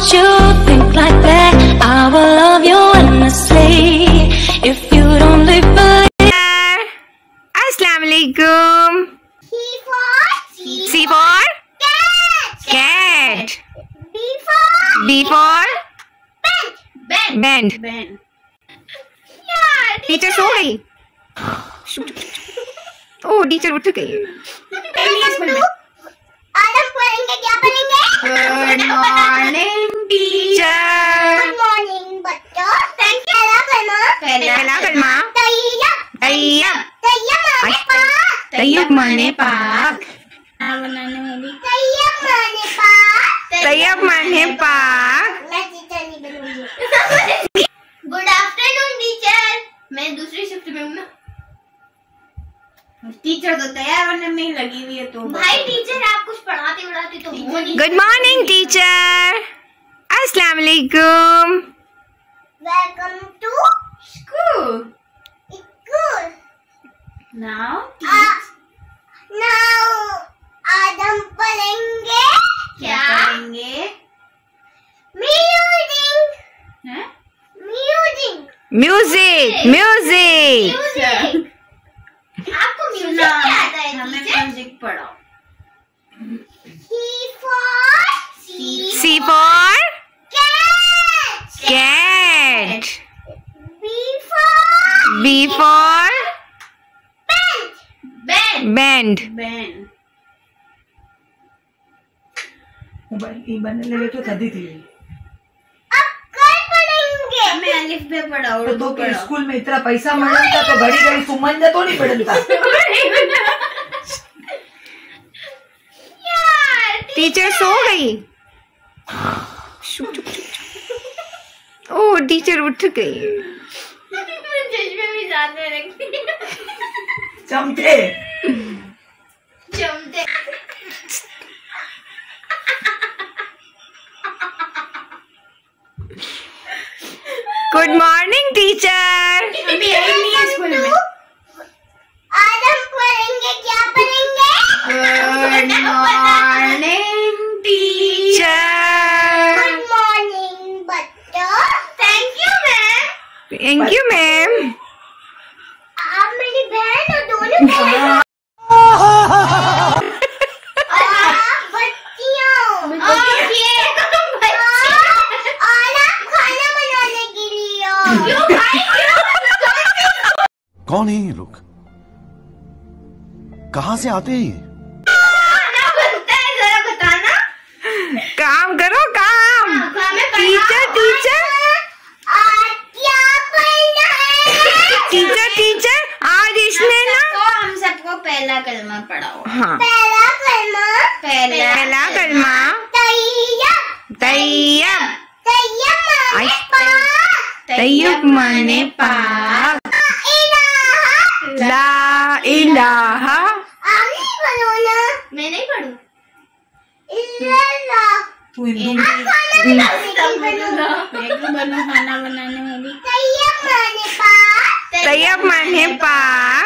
don't you think like that? I will love you endlessly if you don't live believe. अस्सलाम वालेकुम C for C for cat B for B for bend. bend Bend. Teacher सो गई ओ teacher उठ गई आज हम पढ़ेंगे क्या पढ़ेंगे पहला तैयब तैयब तैयब माने पाक तैयब माने पाक तैयब माने पाक तैयब माने पाक मैं टीचर नहीं बनूँगी गुड आफ्टरनून टीचर मैं दूसरी शिफ्ट में हूँ ना। टीचर तो तैयार होने में ही लगी हुई है तो। भाई टीचर आप कुछ पढ़ाते उड़ाते तो गुड मॉर्निंग टीचर अस्सलाम वालेकुम welcome to school school now now आज हम पढ़ेंगे क्या करेंगे म्यूज़िक हैं? म्यूज़िक म्यूज़िक म्यूज़िक म्यूज़िक आपको म्यूज़िक क्या आता है हमें टीचर म्यूज़िक पढ़ाओ C for for bench band ban ई बने तो थदी थी। अब कल पढ़ेंगे। हमें अलिफ बे पढ़ाओ तो तो के स्कूल में इतना पैसा मिलता तो घड़ी घड़ी सुमन जा तो नहीं पढ़ता टीचर सो गई। ओ टीचर उठ गई। चश्मे में रखती चमचे जमते। गुड मॉर्निंग टीचर अभी यही नहीं है स्कूल में। आज हम पढ़ेंगे क्या पढ़ेंगे? Good morning teacher good morning बच्चों। Thank you ma'am thank you ma'am बहन दोनों बहन और आप बच्चियों और ये बच्चियाँ और आप खाना बनाने के लिए हो क्यों भाई क्यों कौन है ये लोग? कहाँ से आते हैं ये? खाना बनता है जरा बताना काम करो काम। टीचर टीचर क्या पढ़ना टीचर टीचर आज इसने ना तो हम सबको पहला कलमा पढ़ाओ हाँ। पहला कलमा। पहला पहला कलमा। तैयब तैयब तैयब माने पाक तैयब माने पाक ला इलाहा। आप नहीं पढ़ो ना। मैं नहीं पढ़ू? तू खाना बनाने की बनूँगा मैं भी बनूं खाना बनाने में भी तैयब माने पाक तैयब माने पाक